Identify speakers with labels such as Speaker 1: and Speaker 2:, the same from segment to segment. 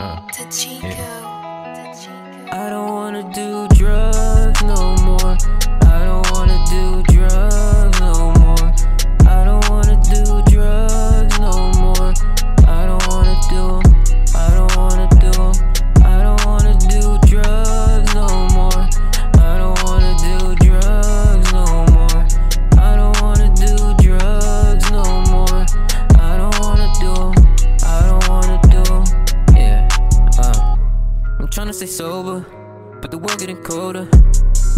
Speaker 1: Uh,
Speaker 2: Tachiko.
Speaker 3: I don't wanna do drugs I'm tryna stay sober, but the world getting colder.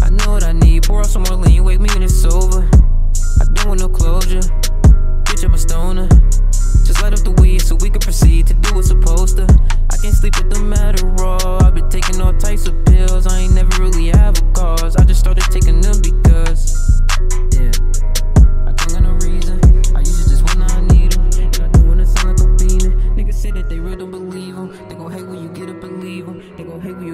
Speaker 3: I know what I need, pour out some more lean, wake me when it's over. I don't want no closure, bitch, I'm a stoner. Just light up the weed so we can proceed to do what's supposed to. I can't sleep with the matter raw. I've been taking all types of pills, I ain't never really have a cause. I just started taking them because, yeah.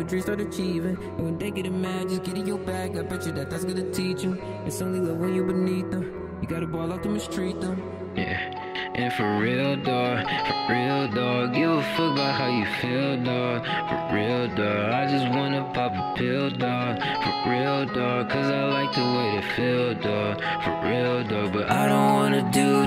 Speaker 3: Dreams start achieving. And when they get mad, just get in your bag. I bet you that that's gonna teach teach 'em. It's only love when you beneath them. You gotta ball out to mistreat them.
Speaker 1: yeah. And for real, dog, for real, dog, give a fuck about how you feel, dog. For real, dog, I just wanna pop a pill, dog. For real, dog, cause I like the way they feel, dog. For real, dog, but
Speaker 3: I don't wanna do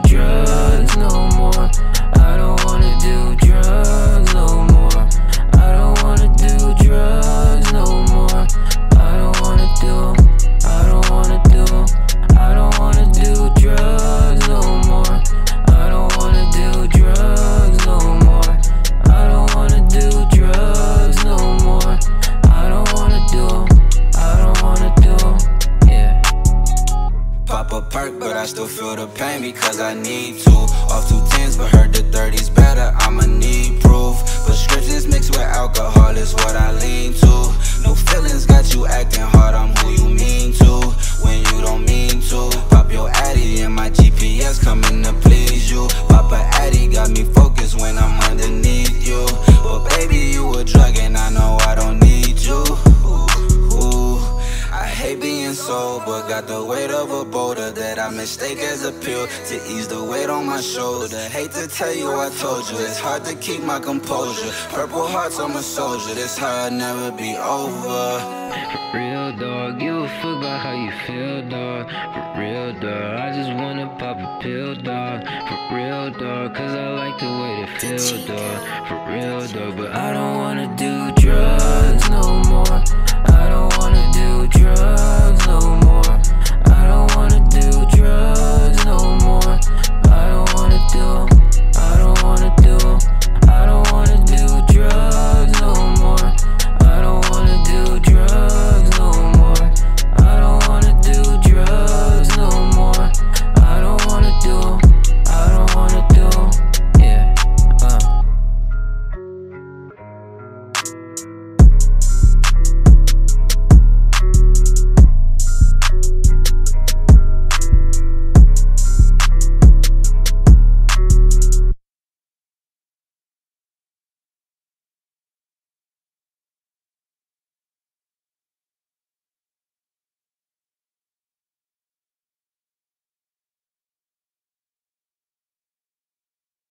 Speaker 4: still feel the pain because I need to. Off two tens, but heard the 30's better. I'ma need proof. Prescriptions mixed with alcohol is what I lean to. No feelings got you acting hard. I'm who you mean to when you don't mean to. Pop your addy and my GPS coming to please you. Papa addy got me focused when I'm sober, got the weight of a boulder that I mistake as a pill to ease the weight on my shoulder. Hate to tell you, I told you, it's hard to keep my composure. Purple hearts, I'm a soldier, this hard never be over.
Speaker 1: Real, dog, you about how you feel, dog. For real, dog, I just wanna pop a pill, dog. For real, dog, cause I like the way they feel, dog. For real, dog, but.
Speaker 3: I don't wanna do drugs no more.